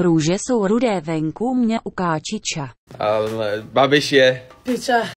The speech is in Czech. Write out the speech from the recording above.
Růže jsou rudé venku mě ukáčiča. Ale Babiš je Piča.